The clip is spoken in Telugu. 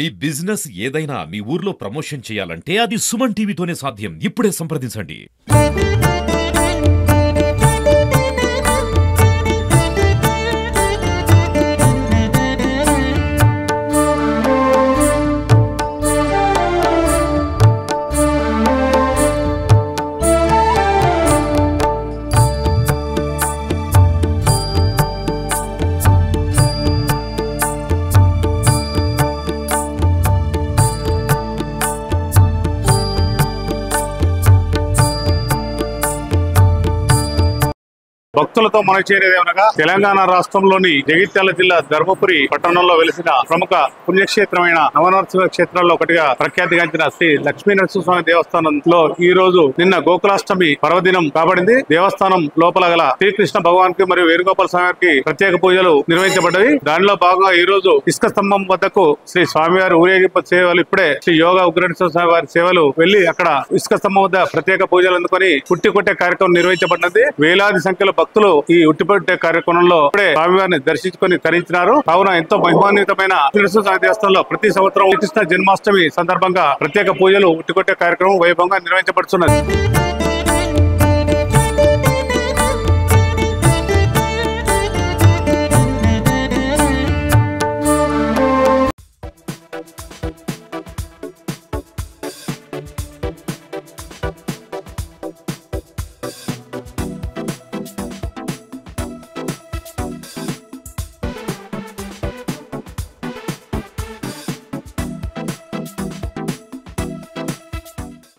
మీ బిజినెస్ ఏదైనా మీ ఊర్లో ప్రమోషన్ చేయాలంటే అది సుమన్ టీవీతోనే సాధ్యం. ఇప్పుడే సంప్రదించండి. భక్తులతో మనకు చేరేదేమనగా తెలంగాణ రాష్ట్రంలోని జగిత్యాల జిల్లా ధర్మపురి పట్టణంలో వెలిసిన ప్రముఖ పుణ్యక్షేత్రమైన నవనరసింహ క్షేత్రాల్లో ఒకటిగా ప్రఖ్యాతిగాంచిన శ్రీ లక్ష్మీ నరసింహస్వామి దేవస్థానంలో ఈ రోజు నిన్న గోకులాష్టమి పర్వదినం కాబడింది. దేవస్థానం లోపల గల శ్రీకృష్ణ భగవాన్కి మరియు వేణుగోపాల స్వామి ప్రత్యేక పూజలు నిర్వహించబడ్డవి. దానిలో భాగంగా ఈ రోజు ఇసుక స్తంభం వద్దకు శ్రీ స్వామివారి ఊరేగింపు సేవలు ఇప్పుడే శ్రీ యోగా ఉగ్రేశ్వర స్వామి వారి సేవలు వెళ్ళి అక్కడ ఇసుక స్తంభం వద్ద ప్రత్యేక పూజలు అందుకొని పుట్టి కొట్టే కార్యక్రమం నిర్వహించబడినది. వేలాది సంఖ్యలో భక్తులు ఈ ఉట్టిపట్టే కార్యక్రమంలో ఇప్పుడే స్వామివారిని దర్శించుకొని తరించినారు. కావున ఎంతో మహిమాన్వితమైన నరసింహ దేవస్థానంలో ప్రతి సంవత్సరం కృష్ణ జన్మాష్టమి సందర్భంగా ప్రత్యేక పూజలు ఉట్టికొట్టే కార్యక్రమం వైభవంగా నిర్వహించబడుతున్నది.